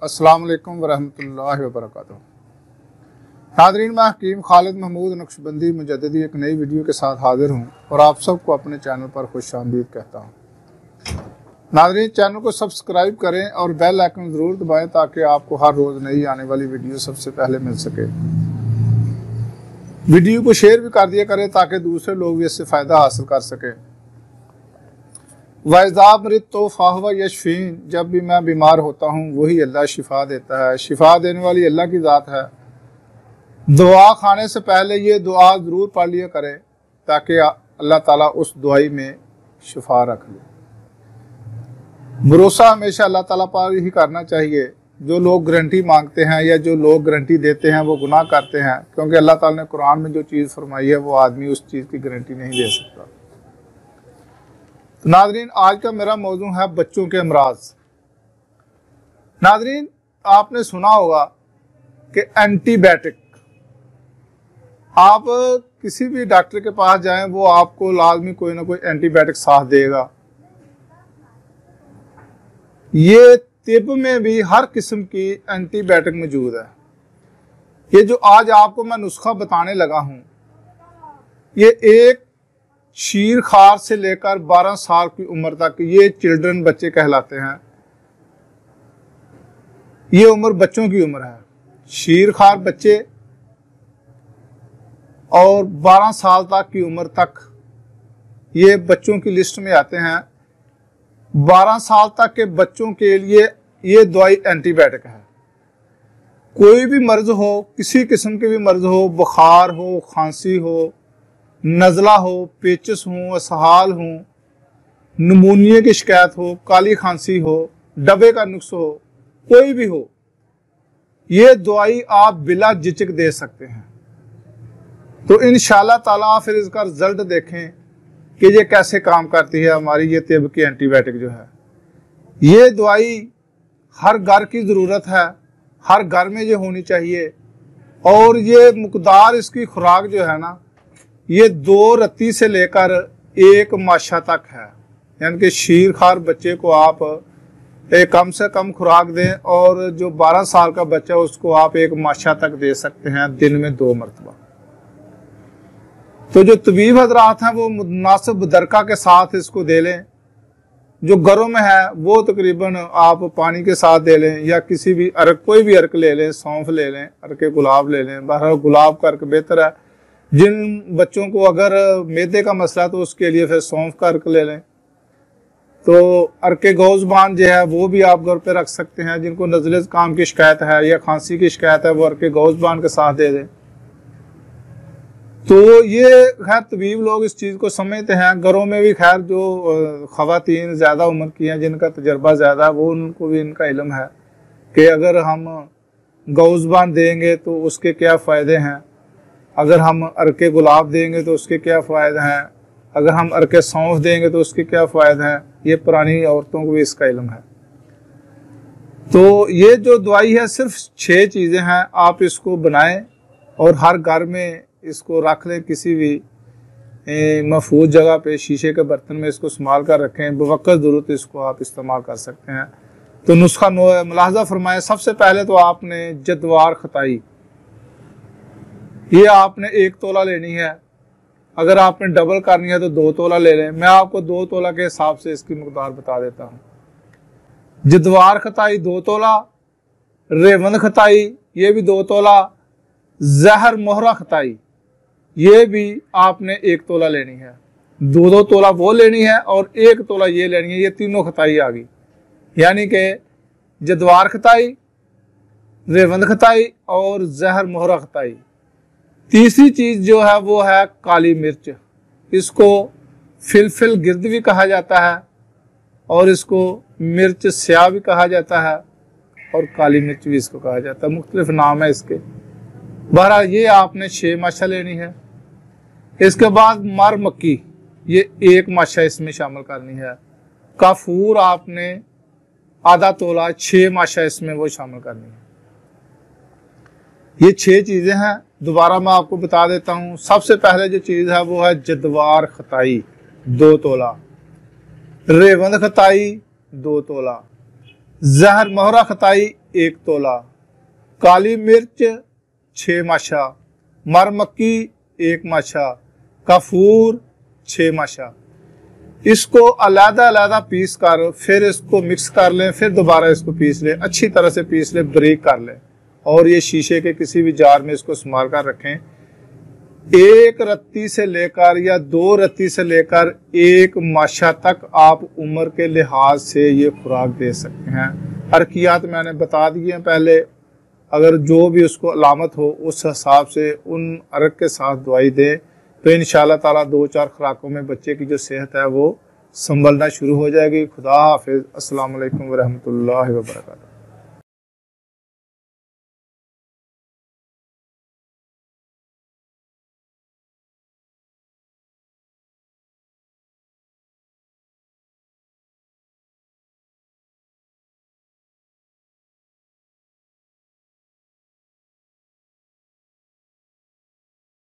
अस्सलाम वालेकुम वरहमतुल्लाहि वबरकातुहू। नादरीन, मैं हकीम खालिद महमूद नक्शबंदी मुजदी एक नई वीडियो के साथ हाजिर हूँ और आप सबको अपने चैनल पर खुश आमदीद कहता हूँ। नादरीन, चैनल को सब्सक्राइब करें और बेल आइकन ज़रूर दबाएँ ताकि आपको हर रोज़ नई आने वाली वीडियो सबसे पहले मिल सके। वीडियो को शेयर भी कर दिया करें ताकि दूसरे लोग भी इससे फ़ायदा हासिल कर सकें। वैज़ाब मृत तो फाहवा यशफीन, जब भी मैं बीमार होता हूँ, वही अल्लाह शिफा देता है। शिफा देने वाली अल्लाह की ज़ात है। दुआ खाने से पहले ये दुआ ज़रूर पढ़ लिया करें, ताकि अल्लाह ताला उस दुआई में शिफा रख ले। भरोसा हमेशा अल्लाह ताला पर ही करना चाहिए। जो लोग गारंटी मांगते हैं या जो लोग गारंटी देते हैं, वो गुनाह करते हैं, क्योंकि अल्लाह ताला ने कुरान में जो चीज़ फरमाई है, वो आदमी उस चीज़ की गारंटी नहीं दे सकता। नाजरीन, आज का मेरा मौजू है बच्चों के अमराज नाजरीन, आपने सुना होगा कि एंटीबायोटिक। आप किसी भी डॉक्टर के पास जाएँ, वो आपको लाजमी कोई ना कोई एंटीबायोटिक साथ देगा। ये तिब में भी हर किस्म की एंटीबायोटिक मौजूद है। ये जो आज आपको मैं नुस्खा बताने लगा हूँ, ये एक शीर खार से लेकर 12 साल की उम्र तक ये चिल्ड्रन बच्चे कहलाते हैं। ये उम्र बच्चों की उम्र है। शीर खार बच्चे और 12 साल तक की उम्र तक ये बच्चों की लिस्ट में आते हैं। 12 साल तक के बच्चों के लिए ये दवाई एंटीबायोटिक है। कोई भी मर्ज हो, किसी किस्म के भी मर्ज हो, बुखार हो, खांसी हो नज़ला हो, पेचस हो, असहाल हो नमूनिया की शिकायत हो, काली खांसी हो, डबे का नुक्स हो, कोई भी हो, ये दवाई आप बिला जिचक दे सकते हैं। तो इन ताला फिर इसका रिज़ल्ट देखें कि ये कैसे काम करती है हमारी, ये तिब की एंटीबायोटिक जो है। ये दवाई हर घर की ज़रूरत है, हर घर में ये होनी चाहिए। और ये मकदार इसकी खुराक जो है ना ये दो रत्ती से लेकर एक माशा तक है। यानी कि शीर खार बच्चे को आप एक कम से कम खुराक दें और जो 12 साल का बच्चा उसको आप एक माशा तक दे सकते हैं दिन में दो मरतबा। तो जो तबीब हजरात हैं, वो मुनासिब दरका के साथ इसको दे लें। जो गर्म है, वो तकरीबन आप पानी के साथ दे लें या किसी भी अर्क, कोई भी अर्क ले लें, सौंफ ले लें, अर्क गुलाब ले लें। बहर गुलाब का अर्क बेहतर है। जिन बच्चों को अगर मेदे का मसला है तो उसके लिए फिर सौंफ का अर्क ले लें। तो अर्के गौजबान जो है, वो भी आप घर पे रख सकते हैं। जिनको नजले काम की शिकायत है या खांसी की शिकायत है, वो अर्के गौजबान के साथ दे दें। तो ये, खैर, तबीब लोग इस चीज़ को समझते हैं। घरों में भी, खैर, जो खातन ज़्यादा उम्र की हैं, जिनका तजर्बा ज़्यादा है, वो उनको भी इनका इलम है कि अगर हम गौजबान देंगे तो उसके क्या फ़ायदे हैं। अगर हम अरके गुलाब देंगे तो उसके क्या फ़ायदे हैं? अगर हम अरके सौंफ देंगे तो उसके क्या फ़ायदे हैं? ये पुरानी औरतों को भी इसका इलम है। तो ये जो दवाई है, सिर्फ़ छः चीज़ें हैं। आप इसको बनाएँ और हर घर में इसको रख लें किसी भी महफूज जगह पे, शीशे के बर्तन में इसको संभाल कर रखें। बवक्त ज़रूरत इसको आप इस्तेमाल कर सकते हैं। तो नुस्खा मुलाजा फरमाएँ। सबसे पहले तो आपने जदवार खताई। ये आपने एक तोला लेनी है। अगर आपने डबल करनी है तो दो तोला ले लें। मैं आपको दो तोला के हिसाब से इसकी मकदार बता देता हूँ। जदवार खताई दो तोला, रेवंद खताई ये भी दो तोला, जहर मोहरा खताई ये भी आपने एक तोला लेनी है। दो दो तोला वो लेनी है और एक तोला ये लेनी है। ये तीनों खताई आ गई। यानी कि जदवार खताई, रेवंद खताई और जहर मोहरा खताई। तीसरी चीज़ जो है वो है काली मिर्च। इसको फिलफिल गिरद भी कहा जाता है और इसको मिर्च स्या भी कहा जाता है और काली मिर्च भी इसको कहा जाता है। मुख्तलिफ़ नाम है इसके। बहरहाल ये आपने छः माशा लेनी है। इसके बाद मर मक्की, ये एक माशा इसमें शामिल करनी है। काफूर आपने आधा तोला छः माशा इसमें वो शामिल करनी है। ये छह चीज़ें हैं। दोबारा मैं आपको बता देता हूँ। सबसे पहले जो चीज़ है वो है जदवार खताई, दो तोला। रेवंद खताई, दो तोला। जहर मोहरा खताई, एक तोला। काली मिर्च छः माशा। मर मक्की एक माशा। कफूर छः माशा। इसको अलहदा अलहदा पीस कर, फिर इसको मिक्स कर लें, फिर दोबारा इसको पीस लें। अच्छी तरह से पीस लें, ब्रेक कर लें। और ये शीशे के किसी भी जार में इसको संभाल कर रखें। एक रत्ती से लेकर या दो रत्ती से लेकर एक माशा तक आप उम्र के लिहाज से ये खुराक दे सकते हैं। हरकियात मैंने बता दी हैं पहले। अगर जो भी उसको अलामत हो, उस हिसाब से उन अर्क के साथ दवाई दें। तो इन ताला दो चार खुराकों में बच्चे की जो सेहत है, वो संभलना शुरू हो जाएगी। खुदा हाफिज़। असल वरहमल वर्का